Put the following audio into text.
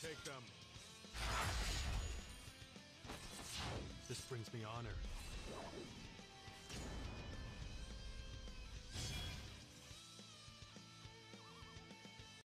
Take them. This brings me honor.